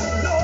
to